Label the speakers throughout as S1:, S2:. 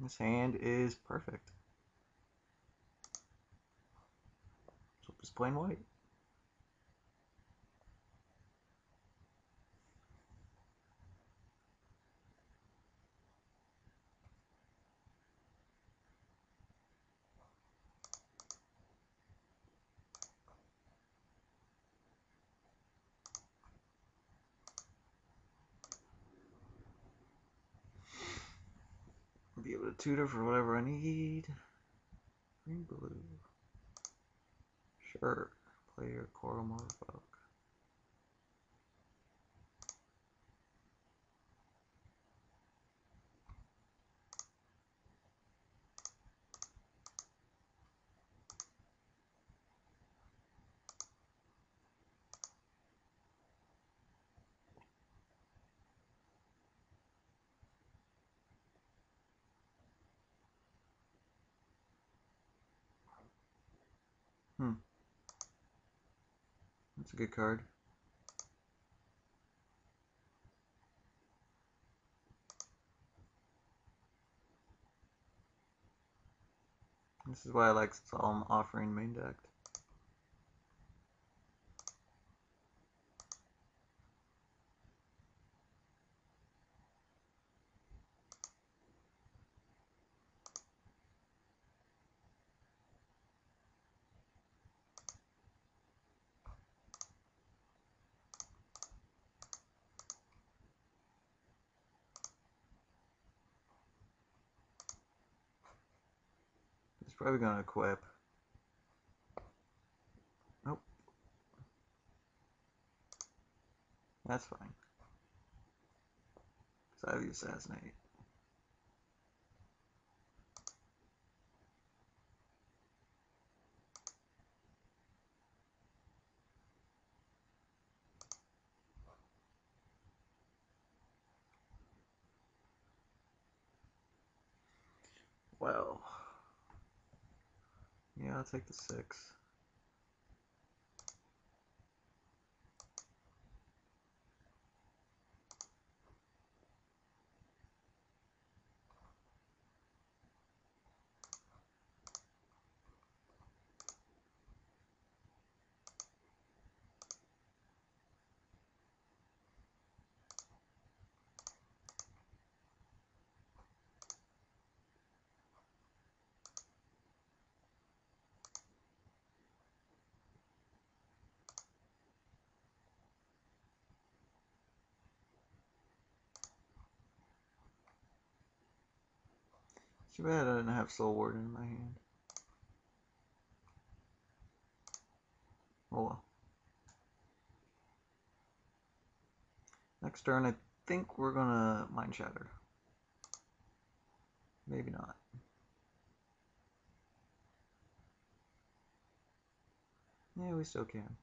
S1: This hand is perfect. So it's plain white. Be able to tutor for whatever I need. Green blue. Sure. Player Coral Motherfucker. Hmm. That's a good card. This is why I like Solemn Offering main decked. Probably gonna equip. Nope. That's fine. Because I have the assassinate. Well. Yeah, I'll take the six. Too bad I didn't have Soul Ward in my hand. Oh well. Next turn, I think we're gonna Mind Shatter. Maybe not. Yeah, we still can.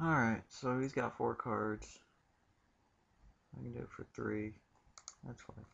S1: Alright, so he's got four cards. I can do it for three. That's fine.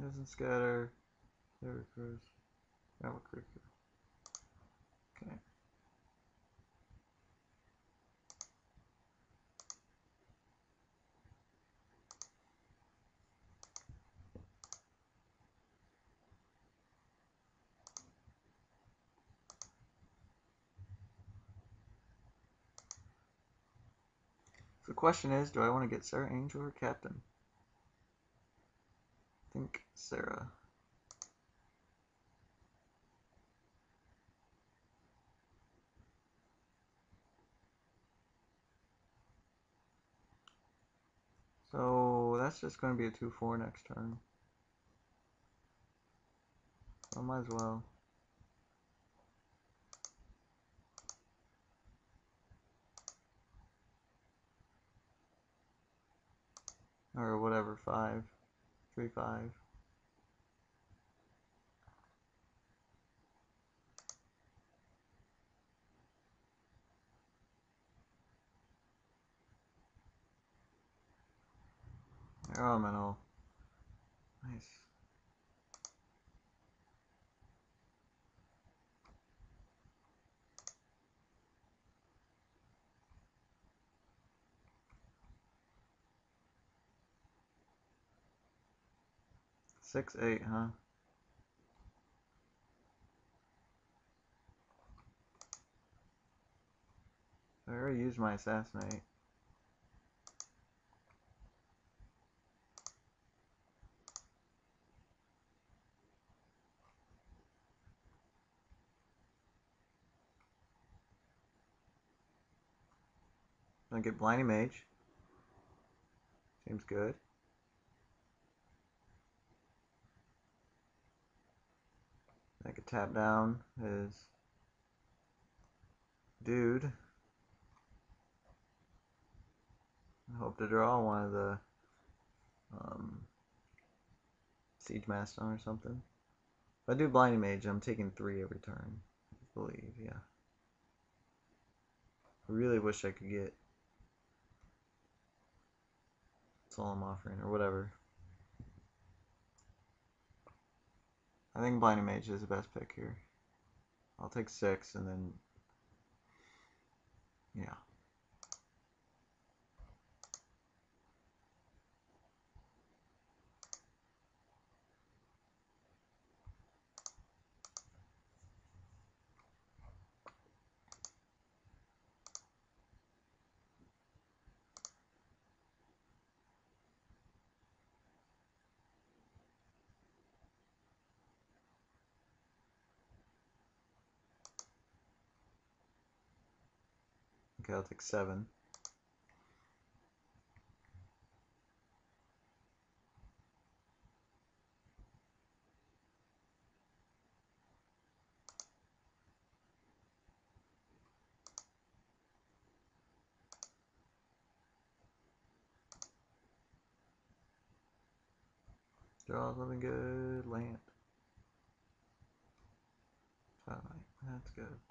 S1: Doesn't scatter. There it recurs. Albuquerque. Okay. The question is, do I want to get Serra Angel or Captain? I think Serra. So that's just going to be a 2-4 next turn. I might as well. Or whatever, 5. 3, 5. Phenomenal. Six, eight, huh? I already used my assassinate. Gonna get Blinding Mage. Seems good. I could tap down his dude. I hope to draw one of the um, Siege Master or something. If I do Blinding Mage, I'm taking three every turn. I believe, yeah. I really wish I could get Solemn Offering or whatever. I think Blinding Mage is the best pick here. I'll take six and then, yeah. I'll seven. Draw something good, land. That's good.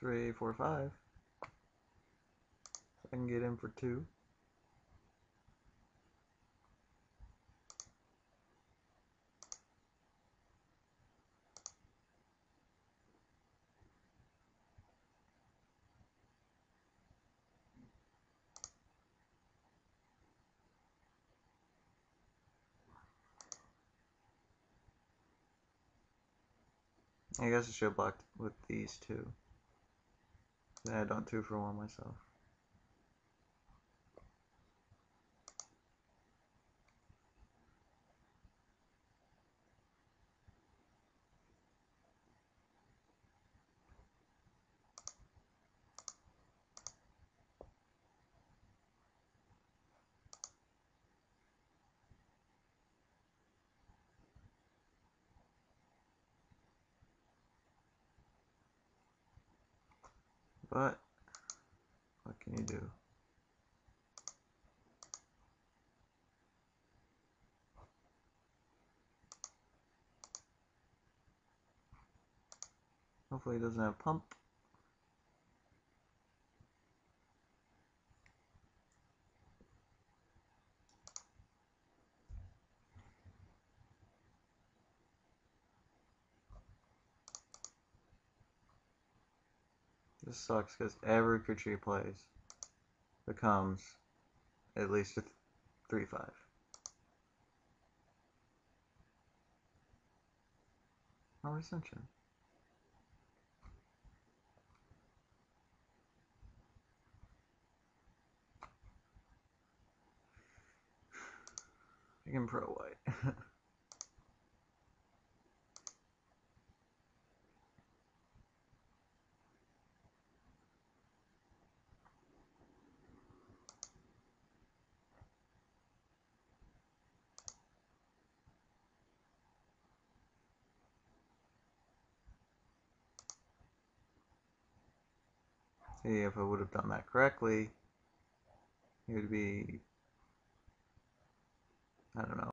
S1: Three, four, five. I can get in for two. I guess I should have blocked with these two. Yeah, I don't two for one myself. But, what can you do? Hopefully he doesn't have pump. This sucks because every creature he plays becomes at least a 3-5. Oh, Ascension. I can pro white. See, if I would have done that correctly, it would be, I don't know,